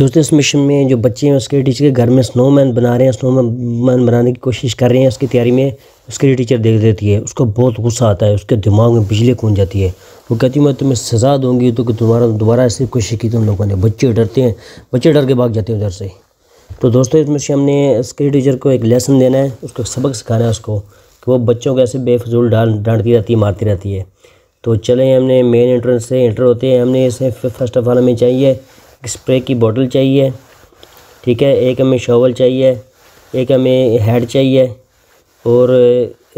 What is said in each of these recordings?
दोस्तों इस मिशन में जो बच्चे हैं, उसके टीचर के घर में स्नोमैन बना रहे हैं स्नोमैन बनाने की कोशिश कर रहे हैं, उसकी तैयारी में उसके टीचर देख देती है। उसको बहुत गुस्सा आता है, उसके दिमाग में बिजली कूद जाती है। वो कहती है, मैं तुम्हें सज़ा दूँगी तो कि तुम्हारा, दोबारा ऐसी कोशिश की तुम लोगों ने। बच्चे डरते हैं, बच्चे डर के भाग जाते हैं उधर से। तो दोस्तों इसमें से हमने उसके टीचर को एक लेसन देना है, उसको सबक सिखाना है उसको, कि वो बच्चों को ऐसे बेफजूल डाल, डांटती रहती है, मारती रहती है। तो चले, हमने मेन एंट्रेंस से एंटर होते हैं। हमने इसे फ़र्स्ट ऑफ़ ऑल हमें चाहिए। स्प्रे की बोतल चाहिए ठीक है? एक हमें शॉवल चाहिए एक हमें हेड चाहिए और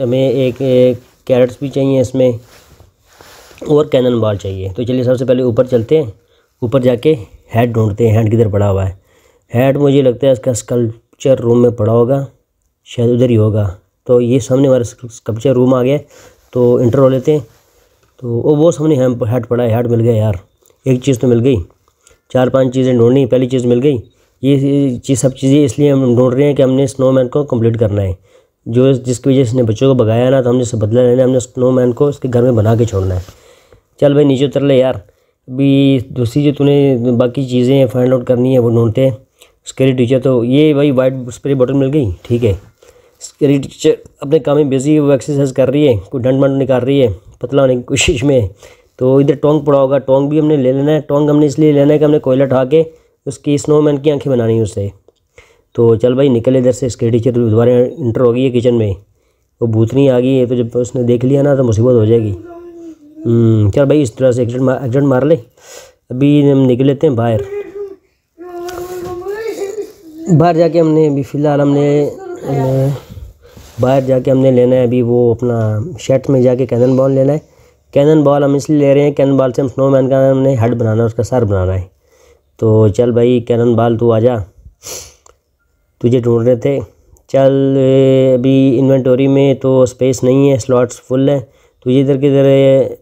हमें एक, कैरेट्स भी चाहिए इसमें और कैनन बॉल चाहिए। तो चलिए सबसे पहले ऊपर चलते हैं। ऊपर जाके हेड ढूंढते हैं। हेड किधर पड़ा हुआ है? हेड मुझे लगता है इसका स्कल्पचर रूम में पड़ा होगा शायद उधर ही होगा। तो ये सामने हमारा स्कल्पचर रूम आ गया तो इंटर हो लेते हैं। तो वो सामने हेड पड़ा है। हेड मिल गया यार। एक चीज़ तो मिल गई। चार पाँच चीज़ें ढूंढनी, पहली चीज़ मिल गई। ये चीज़ सब चीज़ें इसलिए हम ढूंढ रहे हैं कि हमने स्नोमैन को कंप्लीट करना है। जो जिसकी वजह से इसने बच्चों को भगाया ना तो हमने से बदला लेना हमने स्नोमैन को उसके घर में बना के छोड़ना है। चल भाई, नीचे उतर ले यार। अभी दूसरी जो तूने बाकी चीज़ें फाइंड आउट करनी है, वो ढूंढते हैं। स्केरी टीचर तो ये भाई वाइट स्प्रे बॉटल मिल गई, ठीक है। स्केरी टीचर अपने काम में बिज़ी वो एक्सरसाइज कर रही है, कोई डंड मंड निकाल रही है, पतला होने की कोशिश में। तो इधर टोंग पड़ा होगा। टोंग भी हमने ले लेना है। टोंग हमने इसलिए लेना है कि हमने कोयला उठा के उसकी स्नोमैन की आँखें बनानी है उससे तो चल भाई निकल इधर से। इसके टीचर दोबारा इंटर हो गई है किचन में। वो भूतनी आ गई है तो जब उसने देख लिया ना तो मुसीबत हो जाएगी। हम्म, चल भाई इस तरह से एक्सीडेंट मार एक्सीडेंट मार ले। अभी हम निकल लेते हैं बाहर। बाहर जाके हमने अभी फ़िलहाल हमने बाहर जाके हमने लेना है। अभी वो अपना शर्ट में जाके कैनन बॉल लेना है। कैनन बॉल हम इसलिए ले रहे हैं कैनन बॉल से हम स्नोमैन का हमने हेड बनाना है उसका सर बनाना है। तो चल भाई कैनन बॉल तू आ जा तुझे ढूंढ रहे थे। चल अभी इन्वेंटोरी में तो स्पेस नहीं है स्लॉट्स फुल है। तुझे इधर किधर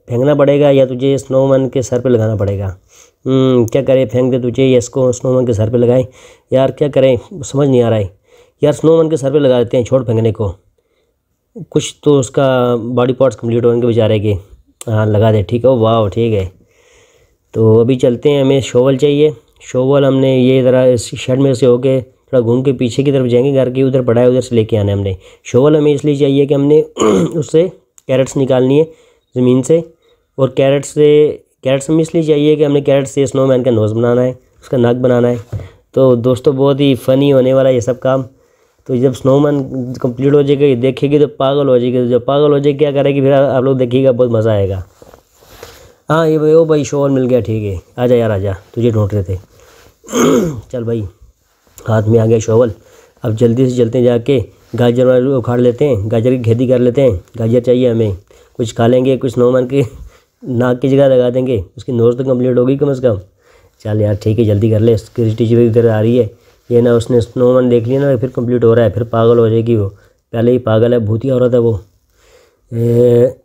फेंकना पड़ेगा या तुझे स्नोमैन के सर पे लगाना पड़ेगा? हम्म, क्या करें फेंक दे तुझे या इसको स्नोमैन के सर पे लगाएँ। यार क्या करें समझ नहीं आ रहा है। यार स्नोमैन के सर पे लगा देते हैं छोड़ फेंकने को। कुछ तो उसका बॉडी पार्ट्स कंप्लीट होंगे बेचारे के। हाँ लगा दे, ठीक है? वाह, ठीक है। तो अभी चलते हैं, हमें शोवल चाहिए। शोवल हमने ये ज़रा इस शेड में से होके थोड़ा घूम के पीछे की तरफ़ जाएँगे, घर के उधर पड़ा है, उधर से लेके आना है हमने। शोवल हमें इसलिए चाहिए कि हमने उससे कैरेट्स निकालनी है ज़मीन से। और कैरेट से, कैरेट्स हमें इसलिए चाहिए कि हमने कैरेट से स्नोमैन का नोज़ बनाना है, उसका नाक बनाना है। तो दोस्तों, बहुत ही फ़नी होने वाला ये सब काम। तो जब स्नोमैन कंप्लीट हो जाएगा, देखेगी तो पागल हो जाएगी। तो जब पागल हो जाएगी, क्या करेगी? फिर आप लोग देखिएगा, बहुत मज़ा आएगा। हाँ ये भाई, ओ भाई शोर मिल गया, ठीक है। आ जा यार आ जा तुझे ढूंढ रहे थे। चल भाई, हाथ में आ गया शोवल अब जल्दी से चलते जाके। गाजर वाले उखाड़ लेते हैं। गाजर की खेती कर लेते हैं। गाजर चाहिए हमें। कुछ खा लेंगे, कुछ स्नोमैन के नाक की जगह लगा देंगे। उसकी नोज़ तो कंप्लीट होगी कम अज़ कम। चल यार, ठीक है, जल्दी कर ले। टीचर इधर आ रही है। ये ना उसने स्नोमैन देख लिया ना फिर कंप्लीट हो रहा है फिर पागल हो जाएगी वो। पहले ही पागल है भूतिया औरत है वो। ए,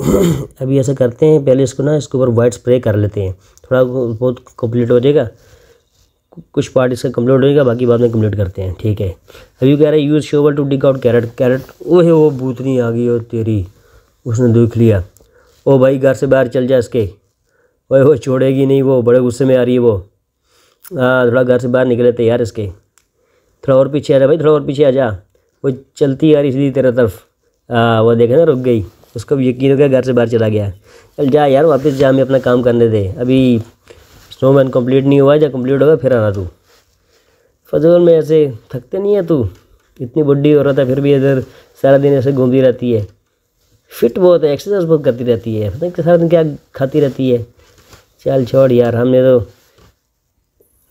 अभी ऐसा करते हैं पहले इसको ना इसके ऊपर वाइट स्प्रे कर लेते हैं। थोड़ा बहुत कंप्लीट हो जाएगा कुछ पार्ट इसका कंप्लीट हो जाएगा बाकी बाद में कंप्लीट करते हैं ठीक है। अभी कह रहे हैं use shovel to dig out carrot carrot ओहे वो भूतनी आ गई हो तेरी। उसने देख लिया। ओ भाई घर से बाहर चल जा इसके। ओए वो छोड़ेगी नहीं वो बड़े गुस्से में आ रही है वो। हाँ थोड़ा घर से बाहर निकले थे यार इसके। थोड़ा और पीछे आ जा भाई, थोड़ा और पीछे आ जा। वो चलती रही सीधी तेरा तरफ़। हाँ वो देखे ना, रुक गई। उसको यकीन हो गया घर से बाहर चला गया। चल जा यार, वापस जा, हमें अपना काम करने दे। अभी स्नोमैन कंप्लीट नहीं हुआ जब कंप्लीट होगा, फिर आना तू। फजल में ऐसे थकते नहीं है तू? इतनी बुढ़ी हो रहा था फिर भी इधर सारा दिन ऐसे घूमती रहती है। फिट बहुत है एक्सरसाइज बहुत करती रहती है। पता नहीं सारा दिन क्या खाती रहती है। चल छोड़ यार, हमने तो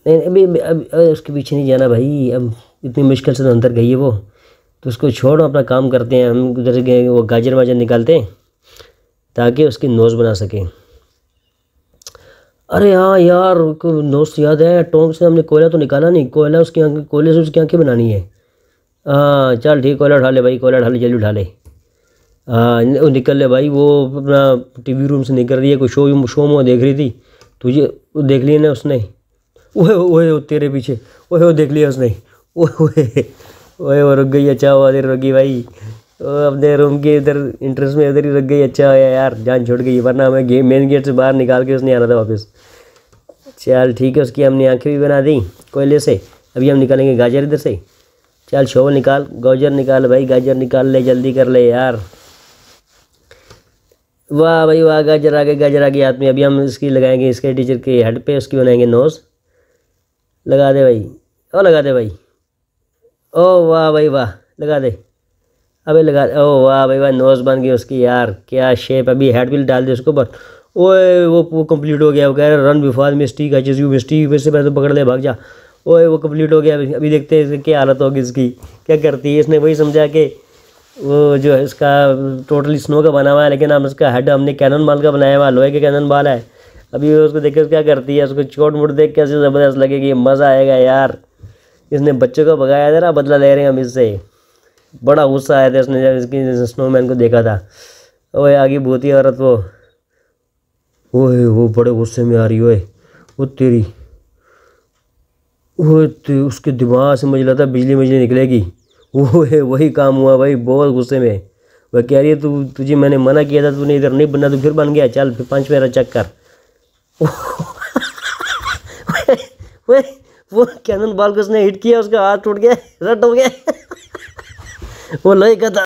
नहीं, अभी अब उसके पीछे नहीं जाना भाई, अब इतनी मुश्किल से तो अंदर गई है वो। तो उसको छोड़ो, अपना काम करते हैं, हम उधर गए, वो गाजर वाजर निकालते हैं, ताकि उसकी नोज़ बना सकें। अरे हाँ यार नोज़ याद है, टोंक से हमने कोयला तो निकाला नहीं, कोयला उसकी आँखें, कोयले से उसकी आँखें बनानी है। हाँ चल ठीक, कोयला उठा ले भाई, कोयला उठा ले, जल्दी उठा ले। हाँ निकल ले भाई, वो अपना टीवी रूम से निकल रही है, कोई शो शो में देख रही थी, तुझे देख लिया ना उसने। ओए ओए तेरे पीछे। ओहे वो देख लिया उसने। ओहे ओए वो रुक गई अच्छा हुआ देर रुक गई भाई अपने रूम के इधर इंटरेस्ट में इधर ही रुक गई अच्छा है यार, जान छोड़ गई, वरना हमें गेम मेन गेट से बाहर निकाल के उसने आना था वापस। चल, ठीक है, उसकी हमने आँखें भी बना दी, कोयले से। अभी हम निकालेंगे गाजर इधर से। चल शोल निकाल, गाजर निकाल भाई, गाजर निकाल ले, जल्दी कर ले यार। वाह भाई, वाह, गाजर आ गए, गाजर आ गए हाथ में अभी हम इसकी लगाएँगे, इसके टीचर के हेड पे, उसकी बनाएँगे नोज़ लगा दे भाई। ओ, लगा दे भाई। ओ, वाह भाई, वाह। लगा दे। अबे, लगा ओ, वाह भाई, वाह। नोज़ बन गई उसकी यार। क्या शेप अभी हेड बिल डाल दे उसको ऊपर। ओए, वो वो कंप्लीट हो गया। वो कह रहा रन बिफोर का यू मिस्टी फिर से पहले तो पकड़ ले, भाग जा। ओए, वो कंप्लीट हो गया। अभी अभी देखते हैं क्या हालत होगी इसकी। क्या करती है इसने? वही समझा कि वो जो है, इसका टोटली स्नो का बना हुआ है, लेकिन हम इसका हेड हमने कैनन बाल का बनाया हुआ लोहे के कैनन बाल है। अभी उसको देखे क्या करती है उसको चोट मुट देख कैसे ज़बरदस्त लगेगी मज़ा आएगा यार। इसने बच्चों को भगाया था ना बदला ले रहे हैं हम इससे। बड़ा गुस्सा आया था इसने जब इसकी स्नोमैन को देखा था। ओए आगे भूती औरत वो। ओए वो बड़े गुस्से में आ रही ओए। वो तेरी वो ते, उसके दिमाग से मुझे लगता बिजली बिजली निकलेगी। वो है वही काम हुआ भाई बहुत गुस्से में। वह कह रही है तू तुझे मैंने मना किया था तूने इधर नहीं बनना तो फिर बन गया चल फिर पाँच मेरा चेक कर वो वो कैनन बॉल को उसने हिट किया, उसका हाथ टूट गया, रट हो गया। वो लोहे का था।